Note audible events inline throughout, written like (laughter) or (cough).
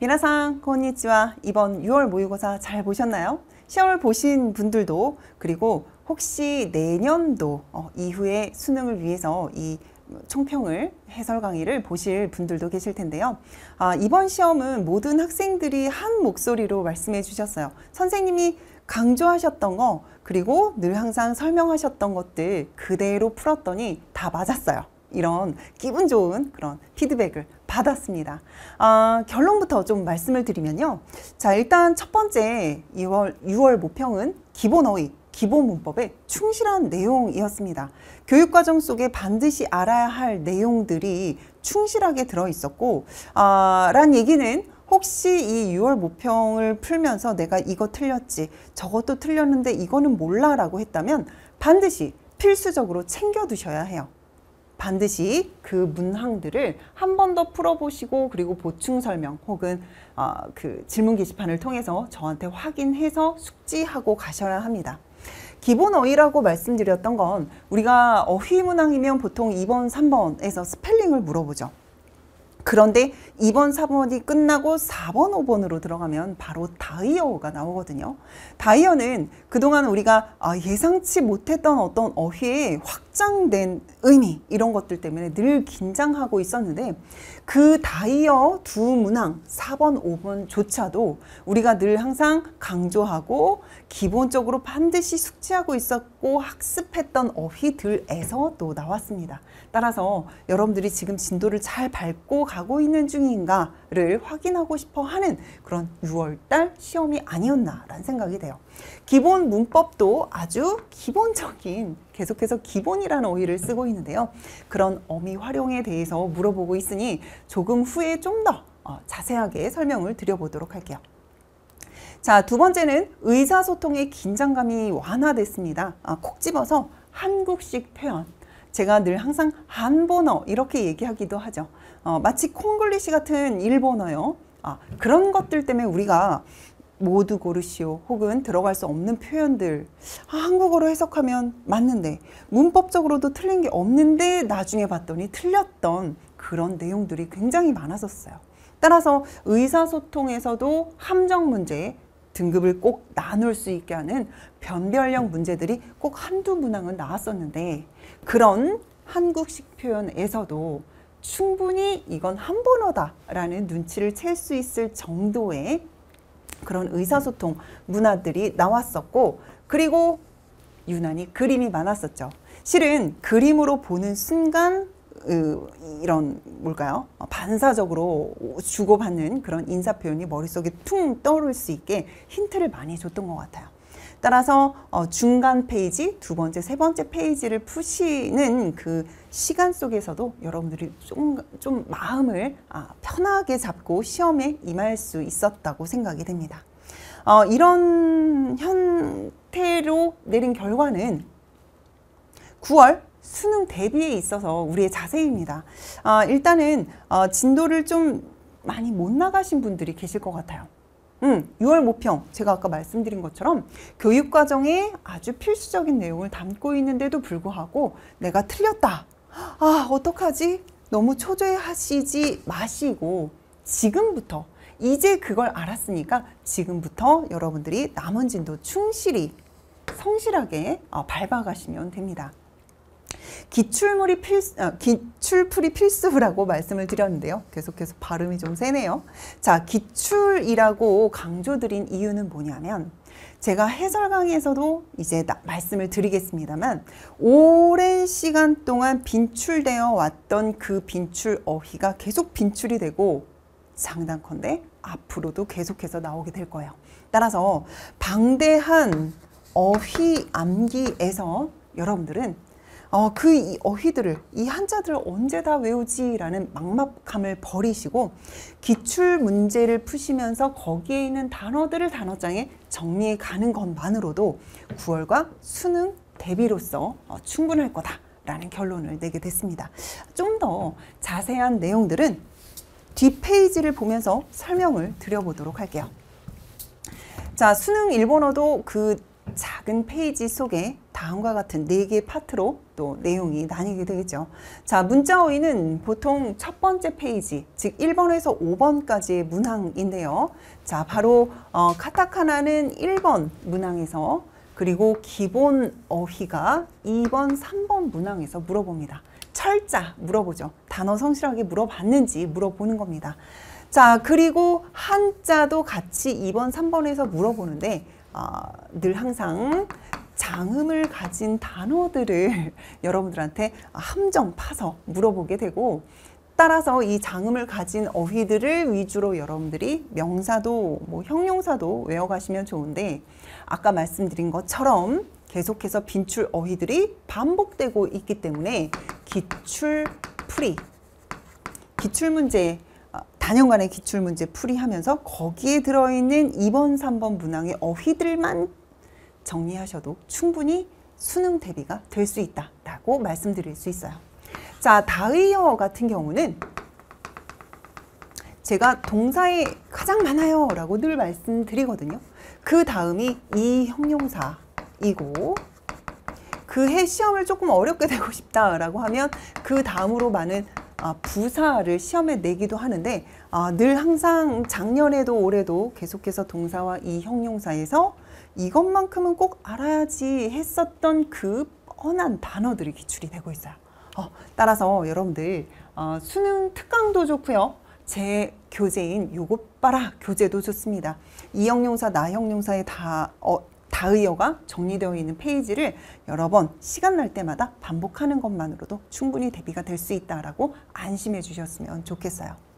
미나상 konnichiwa. 이번 6월 모의고사 잘 보셨나요? 시험을 보신 분들도 그리고 혹시 내년도 어, 이후에 수능을 위해서 이 총평을 해설 강의를 보실 분들도 계실 텐데요. 아, 이번 시험은 모든 학생들이 한 목소리로 말씀해 주셨어요. 선생님이 강조하셨던 거 그리고 늘 항상 설명하셨던 것들 그대로 풀었더니 다 맞았어요. 이런 기분 좋은 그런 피드백을 받았습니다. 아, 결론부터 좀 말씀을 드리면요. 자, 일단 첫 번째 2월, 6월 모평은 기본 어휘, 기본 문법의 충실한 내용이었습니다. 교육과정 속에 반드시 알아야 할 내용들이 충실하게 들어 있었고, 아, 란 얘기는 혹시 이 6월 모평을 풀면서 내가 이거 틀렸지, 저것도 틀렸는데 이거는 몰라 라고 했다면 반드시 필수적으로 챙겨두셔야 해요. 반드시 그 문항들을 한 번 더 풀어보시고 그리고 보충 설명 혹은 어, 그 질문 게시판을 통해서 저한테 확인해서 숙지하고 가셔야 합니다. 기본 어휘라고 말씀드렸던 건 우리가 어휘 문항이면 보통 2번, 3번에서 스펠링을 물어보죠. 그런데 2번, 4번이 끝나고 4번, 5번으로 들어가면 바로 다이어가 나오거든요. 다이어는 그동안 우리가 아, 예상치 못했던 어떤 어휘의 확장된 의미 이런 것들 때문에 늘 긴장하고 있었는데 그 다이어 두 문항 4번, 5번조차도 우리가 늘 항상 강조하고 기본적으로 반드시 숙지하고 있었고 학습했던 어휘들에서 또 나왔습니다. 따라서 여러분들이 지금 진도를 잘 밟고 가고 있는 중인가를 확인하고 싶어 하는 그런 6월달 시험이 아니었나라는 생각이 돼요. 기본 문법도 아주 기본적인 계속해서 기본이라는 어휘를 쓰고 있는데요. 그런 어미 활용에 대해서 물어보고 있으니 조금 후에 좀더 어, 자세하게 설명을 드려보도록 할게요. 자, 두 번째는 의사소통의 긴장감이 완화됐습니다. 아, 콕 집어서 한국식 표현. 제가 늘 항상 한번어 이렇게 얘기하기도 하죠. 어, 마치 콩글리시 같은 일본어요. 아, 그런 것들 때문에 우리가 모두 고르시오 혹은 들어갈 수 없는 표현들 아, 한국어로 해석하면 맞는데 문법적으로도 틀린 게 없는데 나중에 봤더니 틀렸던 그런 내용들이 굉장히 많았었어요. 따라서 의사소통에서도 함정 문제 등급을 꼭 나눌 수 있게 하는 변별형 문제들이 꼭 한두 문항은 나왔었는데 그런 한국식 표현에서도 충분히 이건 한 번어다라는 눈치를 챌 수 있을 정도의 그런 의사소통 문화들이 나왔었고 그리고 유난히 그림이 많았었죠. 실은 그림으로 보는 순간 이런 뭘까요? 반사적으로 주고받는 그런 인사 표현이 머릿속에 퉁 떠오를 수 있게 힌트를 많이 줬던 것 같아요. 따라서 어, 중간 페이지, 두 번째, 세 번째 페이지를 푸시는 그 시간 속에서도 여러분들이 좀, 좀 마음을 아, 편하게 잡고 시험에 임할 수 있었다고 생각이 됩니다. 어, 이런 형태로 내린 결과는 9월 수능 대비에 있어서 우리의 자세입니다. 어, 일단은 어, 진도를 좀 많이 못 나가신 분들이 계실 것 같아요. 음, 6월 모평 제가 아까 말씀드린 것처럼 교육과정에 아주 필수적인 내용을 담고 있는데도 불구하고 내가 틀렸다. 아 어떡하지? 너무 초조해하시지 마시고 지금부터 이제 그걸 알았으니까 지금부터 여러분들이 남은 진도 충실히 성실하게 어, 밟아가시면 됩니다. 기출물이 필수, 아, 기출풀이 필수라고 말씀을 드렸는데요. 계속해서 발음이 좀 세네요. 자, 기출이라고 강조드린 이유는 뭐냐면 제가 해설 강의에서도 이제 말씀을 드리겠습니다만 오랜 시간 동안 빈출되어 왔던 그 빈출 어휘가 계속 빈출이 되고 장단컨대 앞으로도 계속해서 나오게 될 거예요. 따라서 방대한 어휘 암기에서 여러분들은 어, 그 어휘들을 이 한자들을 언제 다 외우지라는 막막함을 버리시고 기출 문제를 푸시면서 거기에 있는 단어들을 단어장에 정리해 가는 것만으로도 9월과 수능 대비로서 어, 충분할 거다라는 결론을 내게 됐습니다. 좀 더 자세한 내용들은 뒷페이지를 보면서 설명을 드려보도록 할게요. 자, 수능 일본어도 그 작은 페이지 속에 다음과 같은 네 개의 파트로 또 내용이 나뉘게 되겠죠. 자, 문자 어휘는 보통 첫 번째 페이지, 즉 1번에서 5번까지의 문항인데요. 자, 바로 어, 카타카나는 1번 문항에서 그리고 기본 어휘가 2번, 3번 문항에서 물어봅니다. 철자 물어보죠. 단어 성실하게 물어봤는지 물어보는 겁니다. 자, 그리고 한자도 같이 2번, 3번에서 물어보는데 어, 늘 항상 장음을 가진 단어들을 (laughs) 여러분들한테 함정 파서 물어보게 되고 따라서 이 장음을 가진 어휘들을 위주로 여러분들이 명사도 뭐 형용사도 외워가시면 좋은데 아까 말씀드린 것처럼 계속해서 빈출 어휘들이 반복되고 있기 때문에 기출 풀이 기출 문제 단연간의 기출문제 풀이하면서 거기에 들어있는 2번, 3번 문항의 어휘들만 정리하셔도 충분히 수능 대비가 될 수 있다라고 말씀드릴 수 있어요. 자, 다의어 같은 경우는 제가 동사에 가장 많아요 라고 늘 말씀드리거든요. 그 다음이 이 형용사이고 그해 시험을 조금 어렵게 (laughs) 되고 싶다라고 하면 그 다음으로 많은 아, 부사를 시험에 내기도 하는데 아, 늘 항상 작년에도 올해도 계속해서 동사와 이 형용사에서 이것만큼은 꼭 알아야지 했었던 그 뻔한 단어들이 기출이 되고 있어요. 어, 따라서 여러분들 어, 수능 특강도 좋고요. 제 교재인 요것 봐라 교재도 좋습니다. 이 형용사, 나 형용사에 다 어, 다의어가 정리되어 있는 페이지를 여러 번 시간 날 때마다 반복하는 것만으로도 충분히 대비가 될 수 있다라고 안심해 주셨으면 좋겠어요.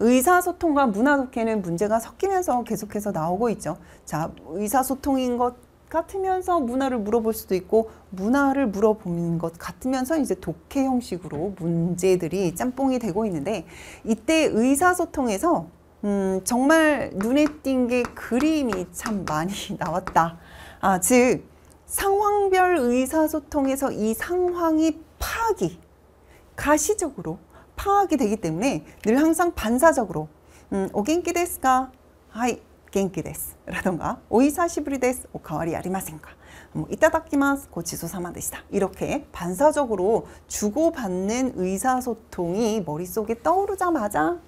의사소통과 문화독해는 문제가 섞이면서 계속해서 나오고 있죠. 자, 의사소통인 것 같으면서 문화를 물어볼 수도 있고 문화를 물어보는 것 같으면서 이제 독해 형식으로 문제들이 짬뽕이 되고 있는데 이때 의사소통에서 음, 정말 눈에 띈 게 그림이 참 많이 (laughs) 나왔다. 아, 즉 상황별 의사소통에서 이 상황이 파악이 가시적으로 파악이 되기 때문에 늘 항상 반사적으로 음, お元気ですか? はい, 元気です 라던가 お久しぶりです, お変わりありませんか 뭐 いただきます ごちそうさまでした 이렇게 반사적으로 주고받는 의사소통이 머릿속에 떠오르자마자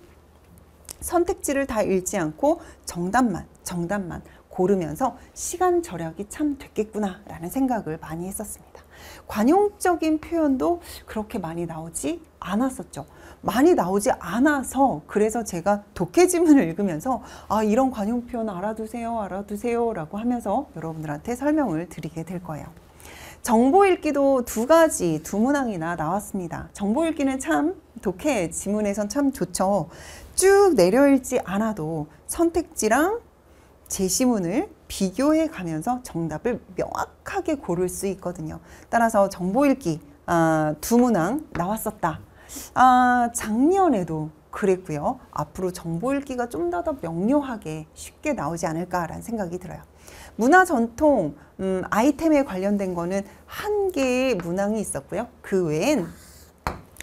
선택지를 다 읽지 않고 정답만 정답만 고르면서 시간 절약이 참 됐겠구나 라는 생각을 많이 했었습니다. 관용적인 표현도 그렇게 많이 나오지 않았었죠. 많이 나오지 않아서 그래서 제가 독해지문을 읽으면서 아 이런 관용 표현 알아두세요 알아두세요 라고 하면서 여러분들한테 설명을 드리게 될 거예요. 정보 읽기도 두 가지, 두 문항이나 나왔습니다. 정보 읽기는 참 독해 지문에선 참 좋죠. 쭉 내려 읽지 않아도 선택지랑 제시문을 비교해 가면서 정답을 명확하게 고를 수 있거든요. 따라서 정보 읽기 아, 두 문항 나왔었다. 아, 작년에도 그랬고요. 앞으로 정보 읽기가 좀 더 더 명료하게 쉽게 나오지 않을까라는 생각이 들어요. 문화 전통 음, 아이템에 관련된 거는 한 개의 문항이 있었고요. 그 외엔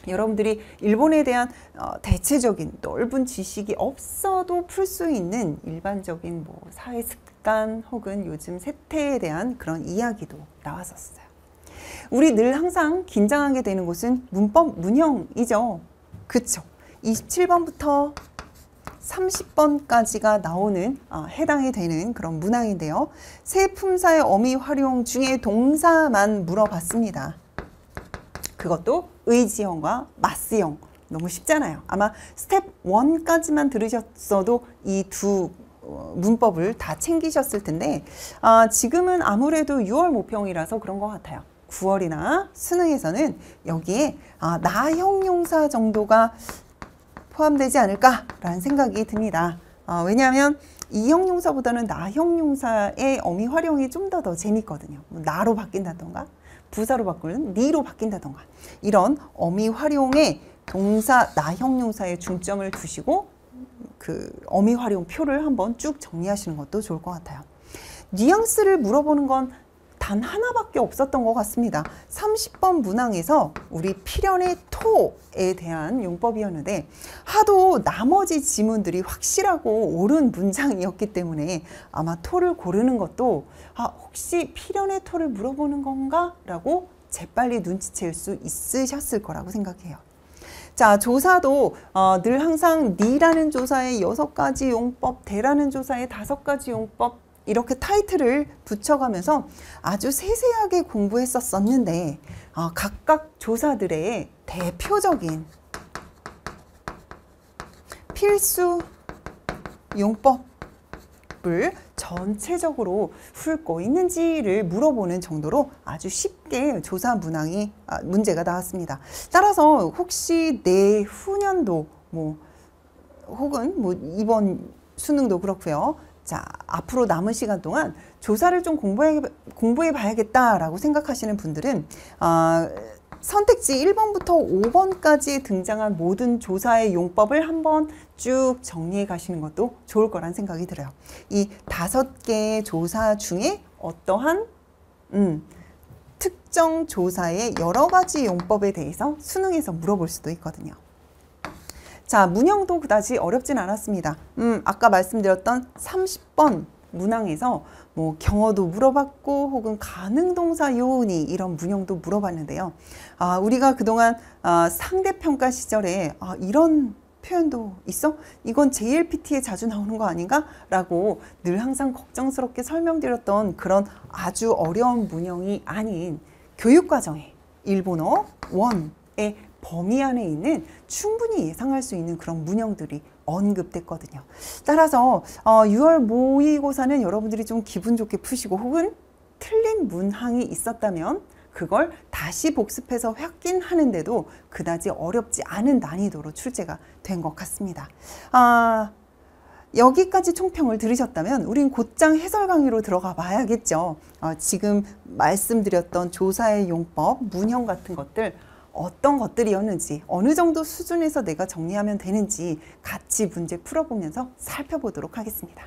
여러분들이 일본에 대한 어, 대체적인 넓은 지식이 없어도 풀 수 있는 일반적인 뭐 사회 습관 혹은 요즘 세태에 대한 그런 이야기도 나왔었어요. 우리 늘 항상 긴장하게 되는 곳은 문법 문형이죠. 그쵸? 27번부터 30번까지가 나오는 어, 해당이 되는 그런 문항인데요. 세 품사의 어미 활용 중에 동사만 물어봤습니다. 그것도 의지형과 ます형 너무 쉽잖아요. 아마 스텝 1까지만 들으셨어도 이 두 어, 문법을 다 챙기셨을 텐데 아, 지금은 아무래도 6월 모평이라서 그런 것 같아요. 9월이나 수능에서는 여기에 아, な형용사 정도가 포함되지 않을까라는 생각이 듭니다. 어, 왜냐하면 い형용사보다는 な형용사의 어미 활용이 좀 더 더 재밌거든요. 뭐 な로 바뀐다던가 부사로 바꾸는 니로 바뀐다던가 이런 어미 활용에 동사 나형 용사에 중점을 두시고 그 어미 활용 표를 한번 쭉 정리하시는 것도 좋을 것 같아요. 뉘앙스를 물어보는 건 단 하나밖에 없었던 것 같습니다. 30번 문항에서 우리 필연의 토에 대한 용법이었는데 하도 나머지 지문들이 확실하고 옳은 문장이었기 때문에 아마 토를 고르는 것도 아, 혹시 필연의 토를 물어보는 건가? 라고 재빨리 눈치챌 수 있으셨을 거라고 생각해요. 자, 조사도 어, 늘 항상 니라는 조사에 여섯 가지 용법, 대라는 조사에 다섯 가지 용법 이렇게 타이틀을 붙여가면서 아주 세세하게 공부했었었는데 어, 각각 조사들의 대표적인 필수 용법을 전체적으로 훑고 있는지를 물어보는 정도로 아주 쉽게 조사 문항이 아, 문제가 나왔습니다. 따라서 혹시 내후년도 뭐 혹은 뭐 이번 수능도 그렇고요. 자, 앞으로 남은 시간 동안 조사를 좀 공부해, 공부해 봐야겠다라고 생각하시는 분들은, 아, 선택지 1번부터 5번까지 등장한 모든 조사의 용법을 한번 쭉 정리해 가시는 것도 좋을 거란 생각이 들어요. 이 다섯 개의 조사 중에 어떠한, 음, 특정 조사의 여러 가지 용법에 대해서 수능에서 물어볼 수도 있거든요. 자, 문형도 그다지 어렵진 않았습니다. 음, 아까 말씀드렸던 30번 문항에서 뭐 경어도 물어봤고 혹은 가능동사 요운이 이런 문형도 물어봤는데요. 아, 우리가 그동안 아, 상대평가 시절에 아, 이런 표현도 있어? 이건 JLPT에 자주 나오는 거 아닌가? 라고 늘 항상 걱정스럽게 설명드렸던 그런 아주 어려운 문형이 아닌 교육과정에 일본어 원의 범위 안에 있는 충분히 예상할 수 있는 그런 문형들이 언급됐거든요. 따라서 어, 6월 모의고사는 여러분들이 좀 기분 좋게 푸시고 혹은 틀린 문항이 있었다면 그걸 다시 복습해서 확인하는데도 그다지 어렵지 않은 난이도로 출제가 된 것 같습니다. 아, 여기까지 총평을 들으셨다면 우린 곧장 해설 강의로 들어가 봐야겠죠. 어, 지금 말씀드렸던 조사의 용법, 문형 같은 것들 어떤 것들이었는지 어느 정도 수준에서 내가 정리하면 되는지 같이 문제 풀어보면서 살펴보도록 하겠습니다.